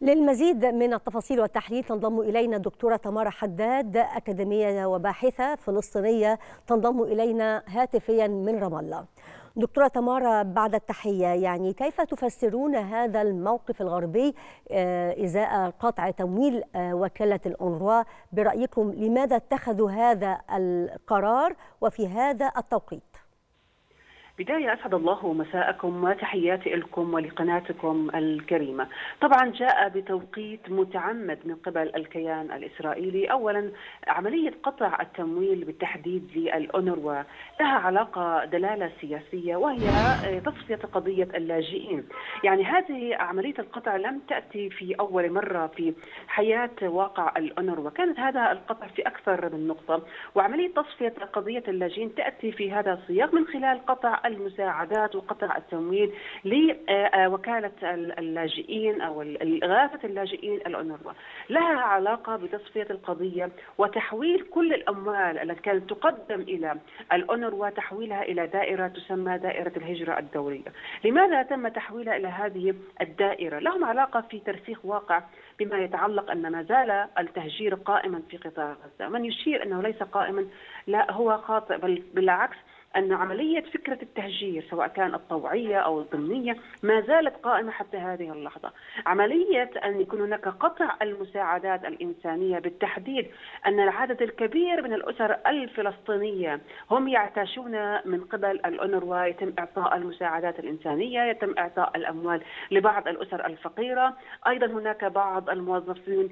للمزيد من التفاصيل والتحليل تنضم إلينا الدكتورة تمارا حداد أكاديمية وباحثة فلسطينية. تنضم إلينا هاتفيا من رام الله. دكتورة تمارا بعد التحية يعني كيف تفسرون هذا الموقف الغربي إزاء قطع تمويل وكالة الأونروا؟ برأيكم لماذا اتخذوا هذا القرار وفي هذا التوقيت؟ بداية أسعد الله مساءكم وتحياتي لكم ولقناتكم الكريمة. طبعا جاء بتوقيت متعمد من قبل الكيان الإسرائيلي. أولا عملية قطع التمويل بالتحديد للأونروا لها علاقة دلالة سياسية وهي تصفية قضية اللاجئين. يعني هذه عملية القطع لم تأتي في أول مرة في حياة واقع الأونروا كانت هذا القطع في أكثر من نقطة. وعملية تصفية قضية اللاجئين تأتي في هذا السياق من خلال قطع المساعدات وقطع التمويل لوكالة اللاجئين أو إغاثة اللاجئين الأونروا. لها علاقة بتصفية القضية وتحويل كل الأموال التي كانت تقدم إلى الأونروا تحويلها إلى دائرة تسمى دائرة الهجرة الدورية. لماذا تم تحويلها إلى هذه الدائرة؟ لهم علاقة في ترسيخ واقع بما يتعلق أن ما زال التهجير قائما في قطاع غزة. من يشير أنه ليس قائما لا هو خاطئ بل بالعكس أن عملية فكرة التهجير سواء كان الطوعية أو الضمنية ما زالت قائمة حتى هذه اللحظة. عملية أن يكون هناك قطع المساعدات الإنسانية بالتحديد أن العدد الكبير من الأسر الفلسطينية هم يعتاشون من قبل الأونروا يتم إعطاء المساعدات الإنسانية يتم إعطاء الأموال لبعض الأسر الفقيرة. أيضا هناك بعض الموظفين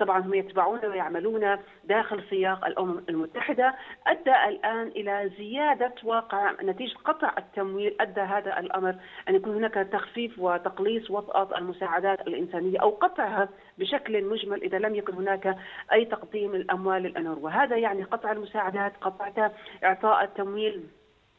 طبعا هم يتبعون ويعملون داخل سياق الأمم المتحدة. أدى الآن إلى زيادة واقع نتيجة قطع التمويل أدى هذا الأمر أن يكون هناك تخفيف وتقليص وطأة المساعدات الإنسانية أو قطعها بشكل مجمل إذا لم يكن هناك أي تقديم الأموال للأنور. وهذا يعني قطع المساعدات قطع إعطاء التمويل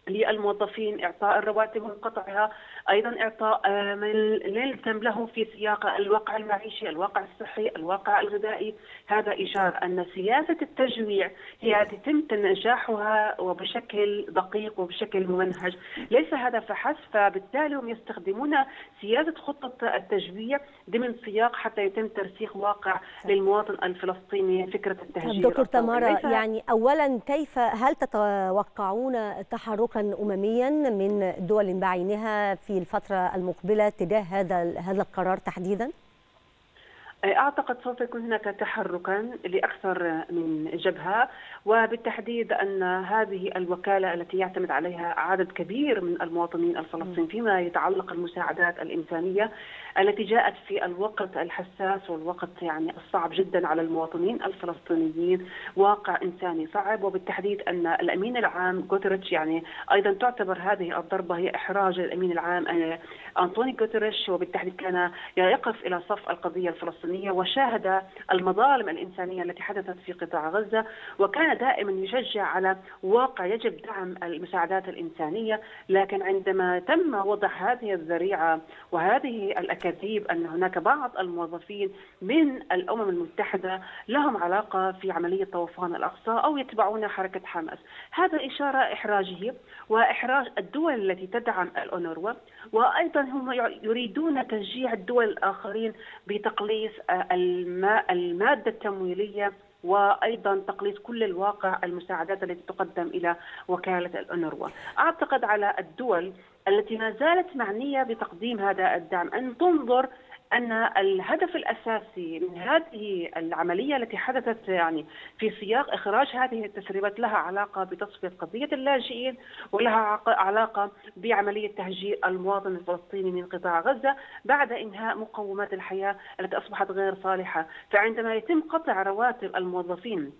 للموظفين إعطاء الرواتب وقطعها. أيضا إعطاء من يلزم له في سياق الواقع المعيشي، الواقع الصحي، الواقع الغذائي، هذا اشاره أن سياسة التجويع هي يتم نجاحها وبشكل دقيق وبشكل ممنهج، ليس هذا فحسب فبالتالي هم يستخدمون سياسة خطة التجويع ضمن سياق حتى يتم ترسيخ واقع للمواطن الفلسطيني فكرة التهجير. دكتور تمارا يعني اولا كيف هل تتوقعون امميا من دول بعينها في الفترة المقبلة تجاه هذا هذا القرار تحديدا؟ أعتقد سوف يكون هناك تحركا لأكثر من جبهة وبالتحديد أن هذه الوكالة التي يعتمد عليها عدد كبير من المواطنين الفلسطينيين فيما يتعلق المساعدات الإنسانية التي جاءت في الوقت الحساس والوقت يعني الصعب جدا على المواطنين الفلسطينيين واقع إنساني صعب. وبالتحديد أن الأمين العام جوتريتش يعني أيضا تعتبر هذه الضربة هي إحراج الأمين العام أنطوني جوتريتش وبالتحديد كان يقف إلى صف القضية الفلسطينية وشاهد المظالم الإنسانية التي حدثت في قطاع غزة وكان دائما يشجع على واقع يجب دعم المساعدات الإنسانية. لكن عندما تم وضع هذه الذريعة وهذه الأكاذيب أن هناك بعض الموظفين من الأمم المتحدة لهم علاقة في عملية طوفان الأقصى أو يتبعون حركة حماس هذا إشارة إحراجية وإحراج الدول التي تدعم الأونروا وأيضا هم يريدون تشجيع الدول الآخرين بتقليص المادة التمويلية وأيضا تقليص كل الواقع المساعدات التي تقدم إلى وكالة الأونروا. أعتقد على الدول التي ما زالت معنيه بتقديم هذا الدعم أن تنظر أن الهدف الأساسي من هذه العملية التي حدثت يعني في سياق إخراج هذه التسريبات لها علاقة بتصفية قضية اللاجئين ولها علاقة بعملية تهجير المواطن الفلسطيني من قطاع غزة بعد إنهاء مقومات الحياة التي أصبحت غير صالحة، فعندما يتم قطع رواتب الموظفين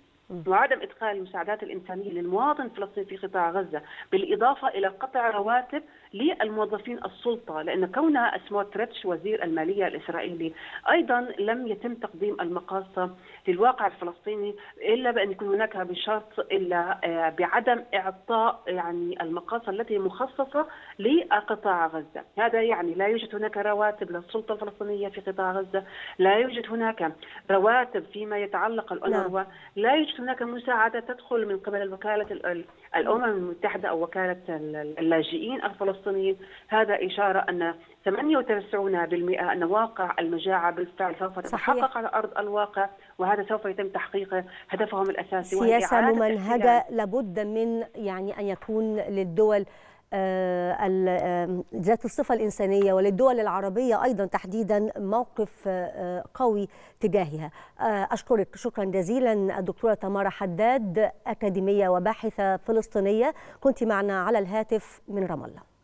وعدم إدخال المساعدات الإنسانية للمواطن الفلسطيني في قطاع غزة بالإضافة إلى قطع رواتب للموظفين السلطة لأن كون سموتريتش وزير المالية الإسرائيلي أيضا لم يتم تقديم المقاصة للواقع الفلسطيني إلا بأن يكون هناك بشرط إلا بعدم إعطاء يعني المقاصة التي مخصصة لقطاع غزة، هذا يعني لا يوجد هناك رواتب للسلطة الفلسطينية في قطاع غزة، لا يوجد هناك رواتب فيما يتعلق الأونروا، لا يوجد هناك مساعدة تدخل من قبل وكالة الأمم المتحدة أو وكالة اللاجئين الفلسطينيين. الفلسطينيين هذا إشارة أن 98% أن واقع المجاعة بالفعل سوف تتحقق على أرض الواقع وهذا سوف يتم تحقيق هدفهم الأساسي سياسة ممنهجة لابد من يعني أن يكون للدول ذات الصفة الإنسانية وللدول العربية أيضا تحديدا موقف قوي تجاهها. أشكرك. شكرا جزيلا الدكتورة تمارا حداد أكاديمية وباحثة فلسطينية. كنت معنا على الهاتف من رام الله.